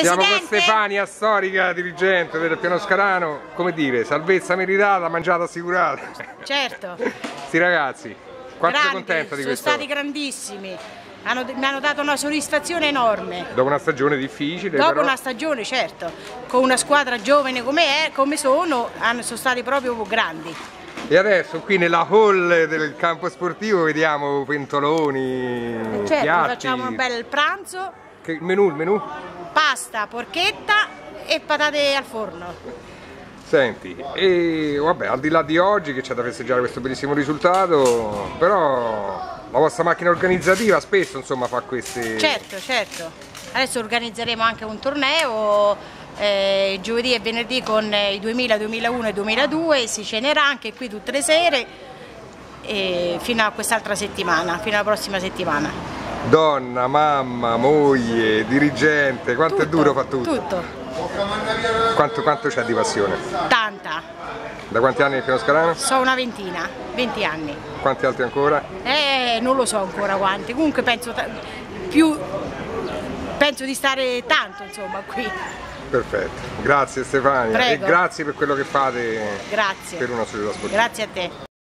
Siamo con Presidente, Stefania, storica dirigente del Piano Scarano, come dire, salvezza meritata, mangiata assicurata. certo, Sti ragazzi, quanto sei grandi, contenta di sono questo? stati grandissimi, hanno- mi hanno dato una soddisfazione enorme. Dopo una stagione difficile, Dopo però, una stagione, certo, con una squadra giovane come, è, come sono, hanno- sono stati proprio grandi. e adesso qui nella hall del campo sportivo vediamo pentoloni, Certo, piatti. facciamo un bel pranzo, Che, il menù, il menù? Pasta, porchetta e patate al forno. Senti, e vabbè, al di là di oggi che c'è da festeggiare questo bellissimo risultato, però la vostra macchina organizzativa spesso insomma fa queste... Certo, certo. Adesso organizzeremo anche un torneo eh, giovedì e venerdì con eh, i 2000, 2001 e 2002, si cenerà anche qui tutte le sere e fino a quest'altra settimana, fino alla prossima settimana. Donna, mamma, moglie, dirigente, quanto è Tutto, duro fa tutto? Tutto, Quanto, quanto c'è di passione? tanta. Da quanti anni Piano Scalano? So una ventina, 20 anni. Quanti altri ancora? Eh, non lo so ancora quanti, comunque penso più penso di stare tanto insomma qui. Perfetto, grazie Stefania Prego. e grazie per quello che fate Grazie. per una società sportiva. Grazie a te.